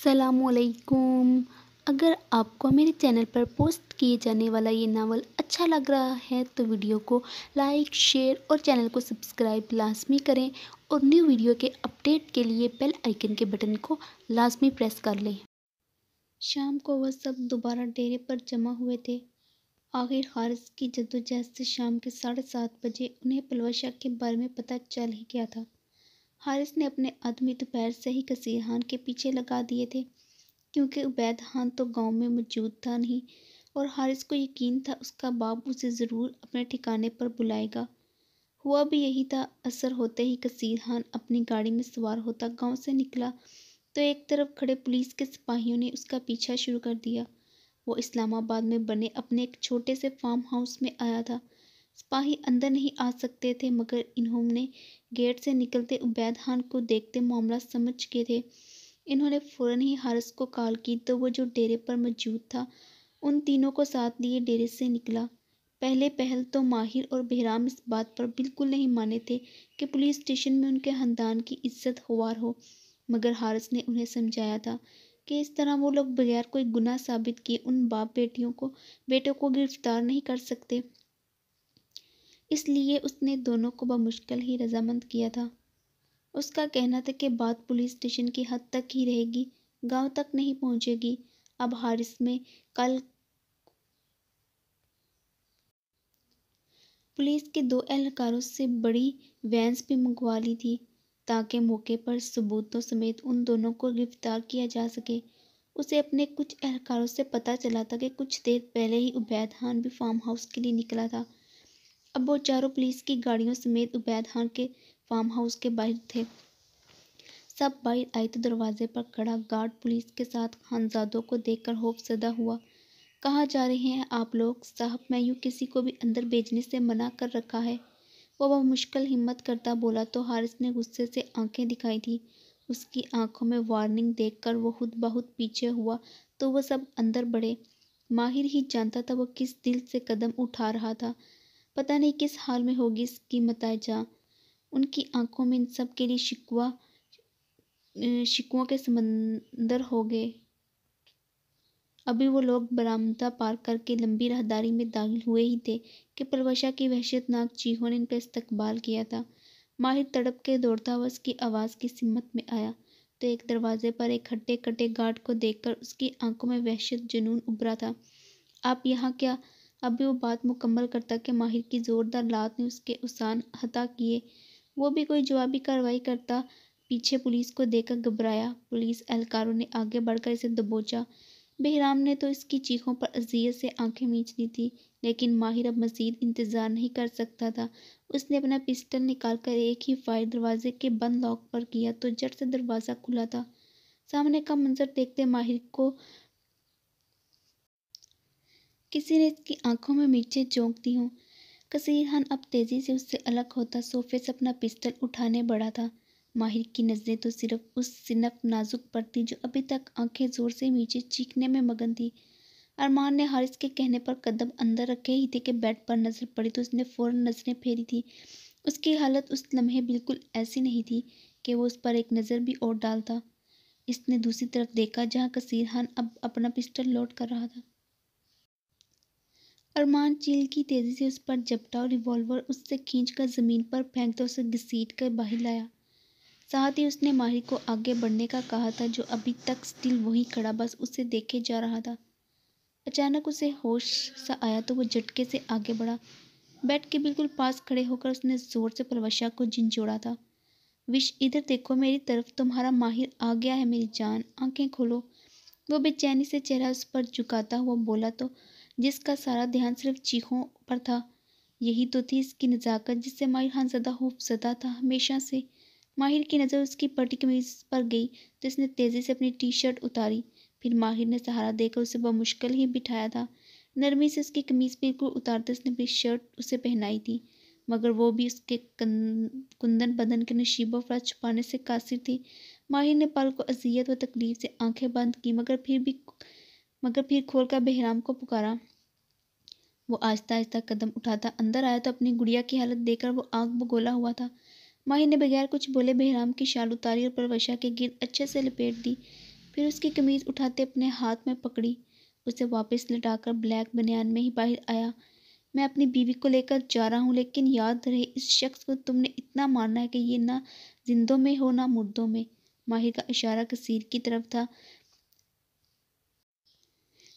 असलकुम अगर आपको मेरे चैनल पर पोस्ट किए जाने वाला ये नावल अच्छा लग रहा है तो वीडियो को लाइक शेयर और चैनल को सब्सक्राइब लाजमी करें और न्यू वीडियो के अपडेट के लिए बेल आइकन के बटन को लाजमी प्रेस कर लें। शाम को वह सब दोबारा डेरे पर जमा हुए थे। आखिर हारिस की जद्दोजहद से शाम के साढ़े सात बजे उन्हें पलवशा के बारे में पता चल ही गया था। हारिस ने अपने आदमी दोपहर से ही कसीर खान के पीछे लगा दिए थे, क्योंकि उबैद खान तो गाँव में मौजूद था नहीं, और हारिस को यकीन था उसका बाप उसे ज़रूर अपने ठिकाने पर बुलाएगा। हुआ भी यही था, असर होते ही कसीर खान अपनी गाड़ी में सवार होता गाँव से निकला तो एक तरफ़ खड़े पुलिस के सिपाहियों ने उसका पीछा शुरू कर दिया। वो इस्लामाबाद में बने अपने एक छोटे से फार्म हाउस में आया था। सिपाही अंदर नहीं आ सकते थे, मगर इन्होंने गेट से निकलते उबैद खान को देखते मामला समझ गए थे। इन्होंने फ़ौरन ही हारिस को कॉल की तो वो जो डेरे पर मौजूद था, उन तीनों को साथ लिए डेरे से निकला। पहले पहल तो माहिर और बहराम इस बात पर बिल्कुल नहीं माने थे कि पुलिस स्टेशन में उनके ख़ानदान की इज़्ज़त हुआर हो, मगर हारिस ने उन्हें समझाया था कि इस तरह वो लोग बगैर कोई गुनाह साबित किए उन बाप बेटियों को, बेटों को गिरफ़्तार नहीं कर सकते। इसलिए उसने दोनों को बमुश्किल ही रजामंद किया था। उसका कहना था कि बात पुलिस स्टेशन की हद तक ही रहेगी, गाँव तक नहीं पहुंचेगी। अब हारिस में कल पुलिस के दो एहलकारों से बड़ी वैंस भी मंगवा ली थी, ताकि मौके पर सबूतों समेत उन दोनों को गिरफ़्तार किया जा सके। उसे अपने कुछ एहलकारों से पता चला था कि कुछ देर पहले ही उबैद खान भी फार्म हाउस के लिए निकला था। अब वो चारों पुलिस की गाड़ियों समेत उबैद खान के फार्म हाउस के बाहर थे। सब बाहर आए तो दरवाजे पर खड़ा गार्ड पुलिस के साथ खानजादों को देखकर सदा हुआ। कहाँ जा रहे हैं आप लोग? साहब, मैं यूँ किसी को भी अंदर भेजने से मना कर रखा है। वो वह मुश्किल हिम्मत करता बोला तो हारिस ने गुस्से से आँखें दिखाई थी उसकी आँखों में वार्निंग देखकर वो खुद बहुत पीछे हुआ तो वह सब अंदर बढ़े। माहिर ही जानता था वह किस दिल से कदम उठा रहा था। पता नहीं किस हाल में होगी इसकी जा उनकी आँखों में इन सब के लिए शिकवा शिकवों के समंदर हो गए। अभी वो लोग बरामदा पार करके लंबी राहदारी में दाखिल हुए ही थे कि प्रवशा की वहशतनाक चीखों ने इनका इस्तकबाल किया था। माहिर तड़प के दौड़ता हुआ उसकी आवाज़ की सिमत में आया तो एक दरवाजे पर एक हट्टे कटे गार्ड को देखकर उसकी आँखों में वहशत जुनून उभरा था। आप यहाँ क्या अभी वो बात मुकम्मल करता कि माहिर की ज़ोरदार लात ने उसके उसान हता किए। वो भी कोई जवाबी कार्रवाई करता, पीछे पुलिस को देखकर घबराया। पुलिस एहलकारों ने आगे बढ़कर इसे दबोचा। बहराम ने तो इसकी चीखों पर अजियत से आँखें मींच दी थी, लेकिन माहिर अब मजीद इंतज़ार नहीं कर सकता था। उसने अपना पिस्टल निकालकर एक ही फायर दरवाजे के बंद लॉक पर किया तो जट से दरवाज़ा खुला था। सामने का मंजर देखते माहिर को किसी ने इसकी आँखों में मिर्चें झोंक दी हों। कसीर खान अब तेज़ी से उससे अलग होता, सोफे से अपना पिस्टल उठाने बढ़ा था। माहिर की नज़रें तो सिर्फ़ उस सिनफ नाजुक पर थी जो अभी तक आँखें ज़ोर से नीचे चीखने में मगन थी। अरमान ने हारिस के कहने पर कदम अंदर रखे ही थे कि बेड पर नज़र पड़ी तो उसने फ़ौरन नज़रें फेरी थी। उसकी हालत उस लम्हे बिल्कुल ऐसी नहीं थी कि वो उस पर एक नज़र भी और डालता। इसने दूसरी तरफ़ देखा जहाँ कसीर खान अब अपना पिस्टल लोड कर रहा था। अरमान चील की तेज़ी से उस पर जपटा और रिवॉल्वर उससे खींचकर ज़मीन पर फेंकते उसे घसीट कर बाहर लाया। साथ ही उसने माहिर को आगे बढ़ने का कहा था, जो अभी तक स्टिल वहीं खड़ा, बस उसे देखे जा रहा था। अचानक उसे होश सा आया तो वो झटके से आगे बढ़ा। बेड के बिल्कुल पास खड़े होकर उसने ज़ोर से प्रवशा को झिझोड़ा था। विश, इधर देखो, मेरी तरफ़ तुम्हारा माहिर आ गया है, मेरी जान, आँखें खोलो। वो बेचैनी से चेहरा उस पर झुकाता हुआ बोला तो जिसका सारा ध्यान सिर्फ़ चीखों पर था। यही तो थी इसकी नज़ाकत जिससे माहिर खान ज़्यादा सदा था हमेशा से। माहिर की नज़र उसकी पटी कमीज़ पर गई तो इसने तेज़ी से अपनी टी शर्ट उतारी। फिर माहिर ने सहारा देकर उसे बमुश्किल ही बिठाया था। नरमी से उसकी कमीज़ बिल्कुल उतारते उसने अपनी शर्ट उसे पहनाई थी, मगर वो भी उसके कुंदन बदन के नशीबों पर छुपाने से कासिर थी। माहिर ने पल को अजियत व तकलीफ़ से आँखें बंद की, मगर फिर भी मगर फिर खोलकर बहराम को पुकारा। वो आहिस्ता आहिस्ता कदम उठाता। अंदर आया तो अपनी गुड़िया की हालत देखकर वो आग बगोला हुआ था। माही ने बगैर कुछ बोले बहराम की शाल उतारी और परवशा के गिर अच्छे से लपेट दी। फिर उसकी कमीज़ उठाते अपने हाथ में पकड़ी। उसे वापस लटाकर ब्लैक बनियान में ही बाहर आया। मैं अपनी बीवी को लेकर जा रहा हूँ, लेकिन याद रहे इस शख्स को तुमने इतना मानना है कि ये ना जिंदों में हो, ना मुर्दों में। माहिर का इशारा कसीर की तरफ़ था।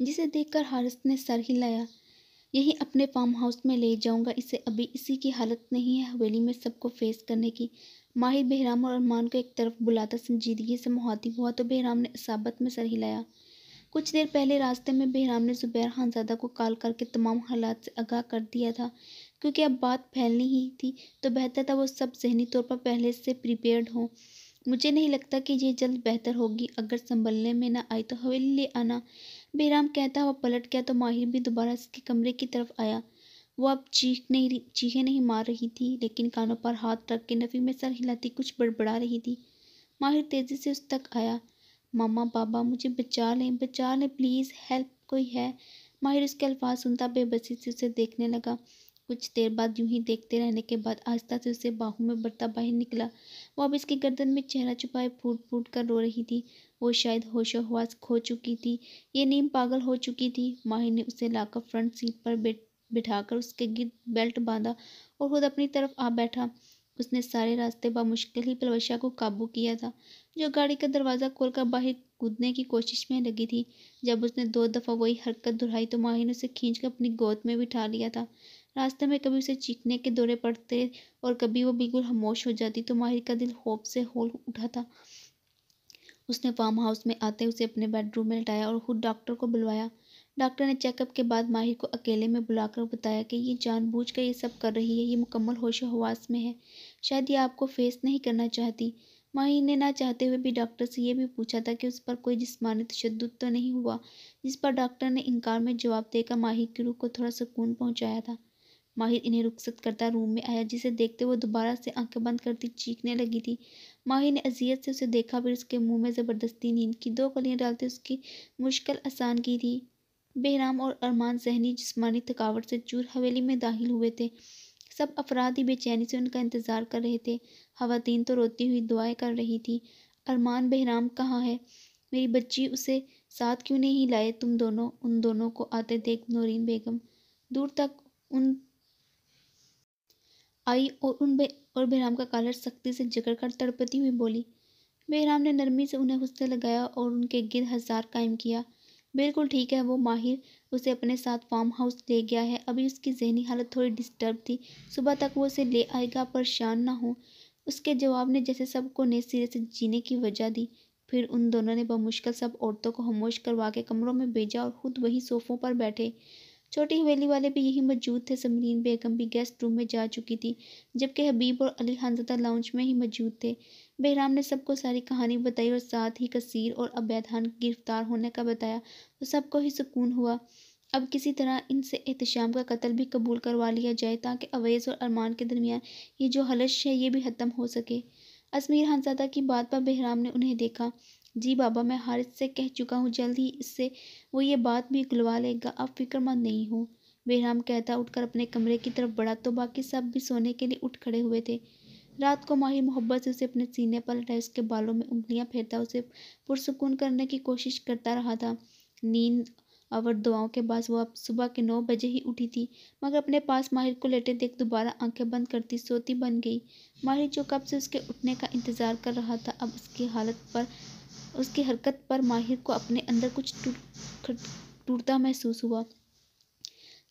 जिसे देखकर हारिस ने सर हिलाया। यही अपने फार्म हाउस में ले जाऊँगा इसे। अभी इसी की हालत नहीं है हवेली में सबको फेस करने की। माहिर बहराम और अरमान को एक तरफ़ बुलाता संजीदगी से मुहातिब हुआ तो बहराम ने इसाबत में सर हिलाया। कुछ देर पहले रास्ते में बहराम ने ज़ुबैर खानजादा को कॉल करके तमाम हालात से आगाह कर दिया था। क्योंकि अब बात फैलनी ही थी तो बेहतर था वो सब जहनी तौर पर पहले से प्रिपेयर्ड हों। मुझे नहीं लगता कि ये जल्द बेहतर होगी। अगर संभलने में ना आई तो हवेली ले आना। बेराम कहता हुआ पलट गया तो माहिर भी दोबारा उसके कमरे की तरफ़ आया। वो अब चीख नहीं चीखें नहीं मार रही थी, लेकिन कानों पर हाथ रख के नफ़ी में सर हिलाती कुछ बड़बड़ा रही थी। माहिर तेज़ी से उस तक आया। मामा, बाबा, मुझे बचा लें बचा लें प्लीज़ हेल्प कोई है। माहिर उसके अल्फाज सुनता बेबसी से उसे देखने लगा। कुछ देर बाद यूँ ही देखते रहने के बाद आस्था से उसे बाहू में बढ़ता बाहर निकला। वो अब इसकी गर्दन में चेहरा छुपाए फूट फूट कर रो रही थी। वो शायद होशो हवास खो चुकी थी। ये नीम पागल हो चुकी थी। माहिर ने उसे लाकर फ्रंट सीट पर बैठ बिठाकर उसके गिर, बेल्ट बांधा और खुद अपनी तरफ़ आ बैठा। उसने सारे रास्ते मुश्किल ही पलवशा को काबू किया था, जो गाड़ी का दरवाज़ा खोलकर बाहर कूदने की कोशिश में लगी थी। जब उसने दो दफ़ा वही हरकत दोहराई तो माही ने उसे खींच कर अपनी गोद में बिठा लिया था। रास्ते में कभी उसे चीखने के दौरे पड़ते और कभी वो बिल्कुल खामोश हो जाती तो माहिर का दिल होप से होल उठा था। उसने फार्म हाउस में आते उसे अपने बेडरूम में लटाया और खुद डॉक्टर को बुलवाया। डॉक्टर ने चेकअप के बाद माहिर को अकेले में बुलाकर बताया कि ये जानबूझकर ये सब कर रही है, ये मुकम्मल होश हवास में है। शायद ये आपको फेस नहीं करना चाहती। माहिर ने ना चाहते हुए भी डॉक्टर से ये भी पूछा था कि उस पर कोई जिस्मानी तशद तो नहीं हुआ, जिस पर डॉक्टर ने इनकार में जवाब देकर माहिर की रूह को थोड़ा सुकून पहुँचाया था। माहिर इन्हें रुखसत करता रूम में आया, जिसे देखते वो दोबारा से आँखें बंद करती चीखने लगी थी। माहिर ने अजियत से उसे देखा, फिर उसके मुँह में ज़बरदस्ती नींद की दो कलियाँ डालते उसकी मुश्किल आसान की थी। बेहराम और अरमान जहनी जिसमानी थकावट से चूर हवेली में दाखिल हुए थे। सब अफराद ही बेचैनी से उनका इंतज़ार कर रहे थे। खातन तो रोती हुई दुआएँ कर रही थी, अरमान बहराम कहाँ है? मेरी बच्ची उसे साथ क्यों नहीं लाए? तुम दोनों, उन दोनों को आते देख नौरीन बेगम। दूर तक उन आई और उन बे, और बेहराम का कालर सख्ती से जकड़ कर तड़पती हुई बोली बेहराम ने नरमी से उन्हें गुस्से लगाया और उनके गिर हज़ार कायम किया। बिल्कुल ठीक है, वो माहिर उसे अपने साथ फार्म हाउस ले गया है। अभी उसकी जहनी हालत थोड़ी डिस्टर्ब थी। सुबह तक वो उसे ले आएगा, परेशान ना हो। उसके जवाब ने जैसे सबको नए सिरे से जीने की वजह दी, फिर उन दोनों ने बमुश्किल सब औरतों को खामोश करवा के कमरों में भेजा और खुद वही सोफ़ों पर बैठे। छोटी हवेली वाले भी यही मौजूद थे। समरीन बेगम भी गेस्ट रूम में जा चुकी थी, जबकि हबीब और अली खानजदा लाउंज में ही मौजूद थे। बहराम ने सबको सारी कहानी बताई और साथ ही कसीर और अबैद खान गिरफ़्तार होने का बताया तो सबको ही सुकून हुआ। अब किसी तरह इनसे एहतशाम का कत्ल भी कबूल करवा लिया जाए, ताकि अवैज़ और अरमान के दरमियान ये जो हलश है, ये भी ख़त्म हो सके। अजमीर खानजादा की बात पर बहराम ने उन्हें देखा। जी बाबा, मैं हारिस से कह चुका हूँ, जल्द ही इससे वो ये बात भी गुलवा लेगा। आप फिक्रमंद नहीं हो। बेहराम कहता उठकर अपने कमरे की तरफ़ बढ़ा तो बाकी सब भी सोने के लिए उठ खड़े हुए थे। रात को माही मोहब्बत से उसे अपने सीने पर लटाए उसके बालों में उंगलियाँ फेरता, उसे पुरसकून करने की कोशिश करता रहा था। नींद और दुआओं के बाद वो अब सुबह के नौ बजे ही उठी थी, मगर अपने पास माहिर को लेटे देख दोबारा आँखें बंद करती सोती बन गई। माहिर जो कब से उसके उठने का इंतज़ार कर रहा था, अब उसकी हालत पर उसकी हरकत पर माहिर को अपने अंदर कुछ टूटता महसूस हुआ।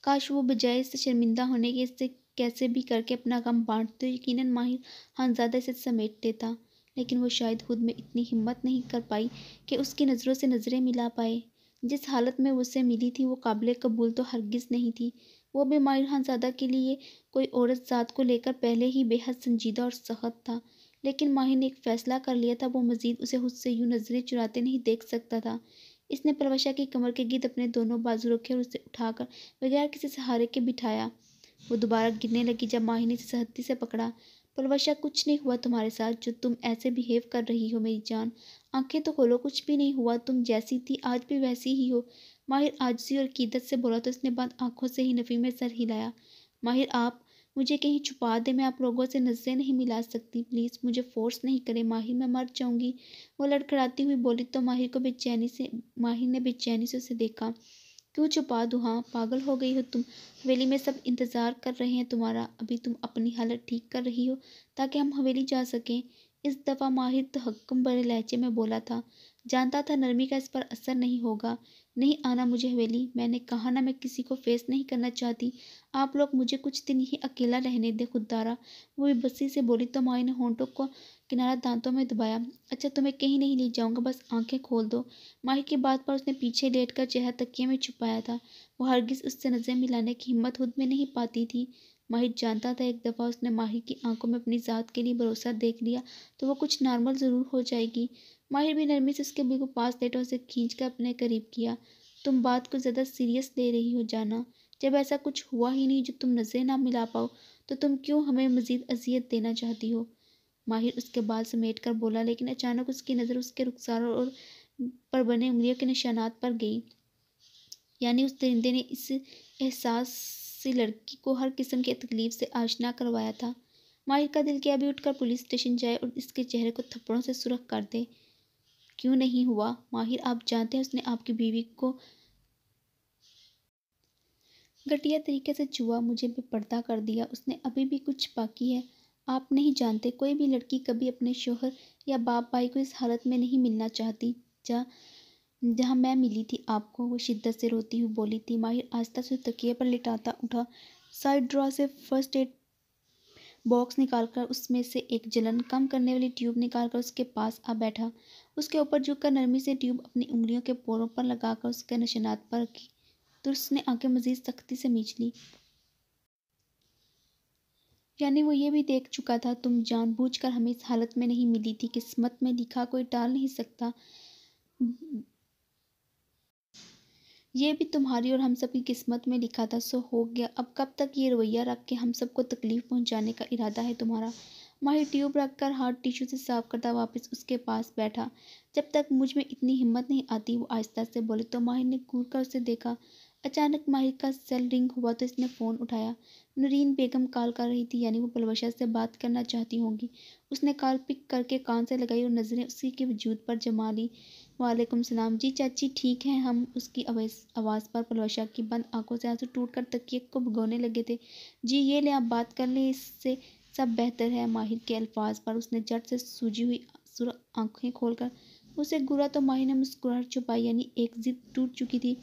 काश वो बजाय इससे शर्मिंदा होने के इससे कैसे भी करके अपना काम बांटते यकीनन माहिर खानज़ादा से समेट देता, लेकिन वो शायद खुद में इतनी हिम्मत नहीं कर पाई कि उसकी नज़रों से नज़रें मिला पाए। जिस हालत में उससे मिली थी, वो काबिल कबूल तो हरगिज़ नहीं थी। वो भी माहिर खानज़ादा के लिए कोई औरत ज़ात को लेकर पहले ही बेहद संजीदा और सख्त था। लेकिन माहिर ने एक फ़ैसला कर लिया था, वो मज़ीद उसे खुद से यूँ नज़रें चुराते नहीं देख सकता था। इसने प्रवशा की कमर के गिद अपने दोनों बाजू रखे और उसे उठाकर बगैर किसी सहारे के बिठाया। वो दोबारा गिरने लगी जब माही ने सहती से पकड़ा। परवशा, कुछ नहीं हुआ तुम्हारे साथ जो तुम ऐसे बिहेव कर रही हो मेरी जान। आँखें तो खोलो, कुछ भी नहीं हुआ, तुम जैसी थी, आज भी वैसी ही हो। माहिर आजसी और कीदत से बोला तो उसने बाद आँखों से ही नफ़ी में सर हिलाया। माहिर, आप मुझे कहीं छुपा दे, मैं आप लोगों से नज़रें नहीं मिला सकती। प्लीज़ मुझे फोर्स नहीं करे। माहिर मैं मर जाऊँगी। वो लड़खड़ाती हुई बोली तो माहिर को बेचैनी से माहिर ने बेचैनी से उसे देखा। क्यों छुपा दूँ? हाँ पागल हो गई हो तुम। हवेली में सब इंतज़ार कर रहे हैं तुम्हारा। अभी तुम अपनी हालत ठीक कर रही हो, ताकि हम हवेली जा सकें। इस दफ़ा माहिर तो तहक्कुम बड़े लहजे में बोला था, जानता था नरमी का इस पर असर नहीं होगा। नहीं आना मुझे हवेली। मैंने कहा, ना मैं किसी को फेस नहीं करना चाहती। आप लोग मुझे कुछ दिन ही अकेला रहने दे खुददारा वो भी बस्सी से बोली तो माई ने होंठों को किनारा दांतों में दबाया। अच्छा तुम्हें कहीं नहीं ले जाऊँगा, बस आँखें खोल दो। माही की बात पर उसने पीछे लेट कर चेहरा तकिए में छुपाया था। वो हरगिज उससे नज़र मिलाने की हिम्मत खुद में नहीं पाती थी। माहिर जानता था, एक दफ़ा उसने माहिर की आँखों में अपनी ज़ात के लिए भरोसा देख लिया तो वो कुछ नॉर्मल ज़रूर हो जाएगी। माहिर भी नरमी से उसके बिल्कुल पास लेटा उसे खींच कर अपने करीब किया। तुम बात को ज़्यादा सीरियस ले रही हो, जाना। जब ऐसा कुछ हुआ ही नहीं जो तुम नज़रें ना मिला पाओ तो तुम क्यों हमें मज़ीद अजियत देना चाहती हो? माहिर उसके बाल समेट कर बोला, लेकिन अचानक उसकी नज़र उसके रुखसारों और पर बने उंगलियों के निशानात पर गई। यानी उस दरिंदे ने इस एहसास से लड़की को हर किस्म की तकलीफ़ से आशना करवाया था। माहिर का दिल किया अभी उठकर पुलिस स्टेशन जाए और इसके चेहरे को थप्पड़ों से सुरख कर दे। क्यों नहीं हुआ? माहिर, आप जानते हैं उसने आपकी बीवी को घटिया तरीके से छुआ मुझे बेपर्दा कर दिया। उसने अभी भी कुछ बाकी है। आप नहीं जानते, कोई भी लड़की कभी अपने शोहर या बाप भाई को इस हालत में नहीं मिलना चाहती। जहाँ जहाँ मैं मिली थी आपको, वो शिद्दत से रोती हुई बोली थी। माहिर आस्था से तकिए पर लिटाता उठा। साइड ड्रॉ से फ़र्स्ट एड बॉक्स निकालकर उसमें से एक जलन कम करने वाली ट्यूब निकालकर उसके पास आ बैठा। उसके ऊपर झुककर नरमी से ट्यूब अपनी उंगलियों के पोरों पर लगाकर उसके निशानात पर रखी। तो उसने आँखें मजीद सख्ती से मीच ली। यानी वो ये भी देख चुका था, तुम जानबूझकर हमें इस हालत में नहीं मिली थी। किस्मत में लिखा कोई टाल नहीं सकता। ये भी तुम्हारी और हम सब की किस्मत में लिखा था, सो हो गया। अब कब तक ये रवैया रख के हम सबको तकलीफ़ पहुँचाने का इरादा है तुम्हारा? माहिर ट्यूब रखकर हाथ टिश्यू से साफ़ करता वापस उसके पास बैठा। जब तक मुझमें इतनी हिम्मत नहीं आती, वो आहिस्ता से बोले तो माहिर ने घूर कर उसे देखा। अचानक माहिर का सेल रिंग हुआ तो इसने फ़ोन उठाया। नूरीन बेगम कॉल कर रही थी, यानी वो पलवशा से बात करना चाहती होंगी। उसने कॉल पिक करके कान से लगाई और नज़रें उसी के वजूद पर जमा ली। वालेकुम सलाम। जी चाची, ठीक हैं? हम उसकी आवाज़ पर पलवशा की बंद आँखों से आँसू टूट कर तकिए को भगोने लगे थे। जी, ये ले आप बात कर लें, इससे सब बेहतर है। माहिर के अल्फाज पर उसने जट से सूजी हुई आँखें खोलकर। उसे गुरा तो माहिर ने मुस्कुराहट छुपाई, यानी एक जिद टूट चुकी थी।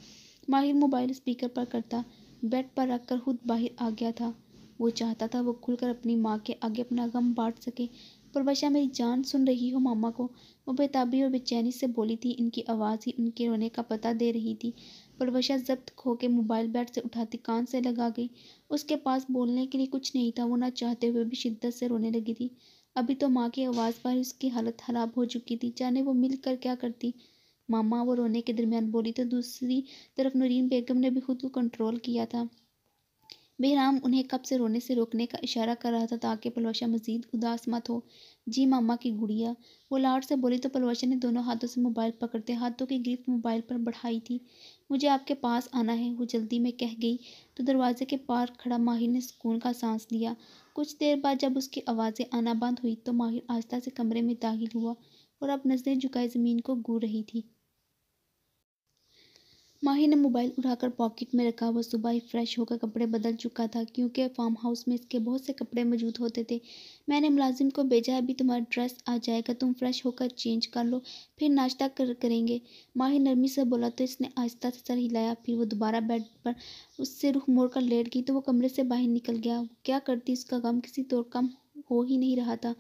माहिर मोबाइल स्पीकर पर करता, बेड पर रखकर खुद बाहर आ गया था। वो चाहता था वो खुलकर अपनी माँ के आगे अपना गम बांट सके पर मेरी जान सुन रही हो मामा को। वो बेताबी और बेचैनी से बोली थी, इनकी आवाज़ ही उनके रोने का पता दे रही थी। परवशा जब्त खो के मोबाइल बैट से उठाती, कान से लगा गई। उसके पास बोलने के लिए कुछ नहीं था, वो ना चाहते हुए भी शिद्दत से रोने लगी थी। अभी तो माँ की आवाज़ पर उसकी हालत ख़राब हो चुकी थी, जाने वो मिल कर क्या करती। मामा वो रोने के दरमियान बोली तो दूसरी तरफ़ नूरीन बेगम ने भी खुद को कंट्रोल किया था। बेराम उन्हें कब से रोने से रोकने का इशारा कर रहा था ताकि पलवशा मजीद उदास मत हो। जी मामा की गुड़िया, वो लाड से बोली तो पलवशा ने दोनों हाथों से मोबाइल पकड़ते हाथों की गिरफ्त मोबाइल पर बढ़ाई थी। मुझे आपके पास आना है, वो जल्दी में कह गई। तो दरवाजे के पार खड़ा माहिर ने सुकून का सांस लिया। कुछ देर बाद जब उसकी आवाज़ें आना बंद हुई तो माहिर आस्था से कमरे में दाखिल हुआ और अब नज़रें झुकाए ज़मीन को गू रही थी। माही ने मोबाइल उठाकर पॉकेट में रखा। वह सुबह ही फ्रेश होकर कपड़े बदल चुका था, क्योंकि फार्म हाउस में इसके बहुत से कपड़े मौजूद होते थे। मैंने मुलाजिम को भेजा, अभी तुम्हारा ड्रेस आ जाएगा, तुम फ्रेश होकर चेंज कर लो, फिर नाश्ता कर, करेंगे। माही नरमी से बोला तो इसने आहिस्ता से सर हिलाया, फिर वो दोबारा बेड पर उससे रुख मोड़ कर लेट गई तो वो कमरे से बाहर निकल गया। क्या करती? उसका गम किसी तौर कम हो ही नहीं रहा था।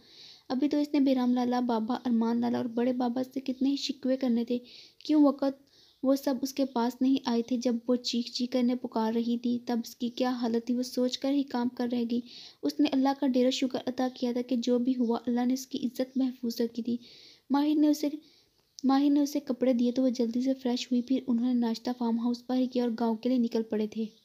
अभी तो इसने बेराम लाला, बाबा अरमान लाला और बड़े बाबा से कितने ही शिकवे करने थे। क्यों वक़्त वो सब उसके पास नहीं आए थे जब वो चीख चीख कर करने पुकार रही थी। तब उसकी क्या हालत थी, वो सोच कर ही काम कर रह गई। उसने अल्लाह का डेरा शुक्र अदा किया था कि जो भी हुआ, अल्लाह ने उसकी इज़्ज़त महफूज रखी थी। माहिर ने उसे, माहिर ने उसे कपड़े दिए तो वो जल्दी से फ्रेश हुई, फिर उन्होंने नाश्ता फार्म हाउस पर ही किया और गाँव के लिए निकल पड़े थे।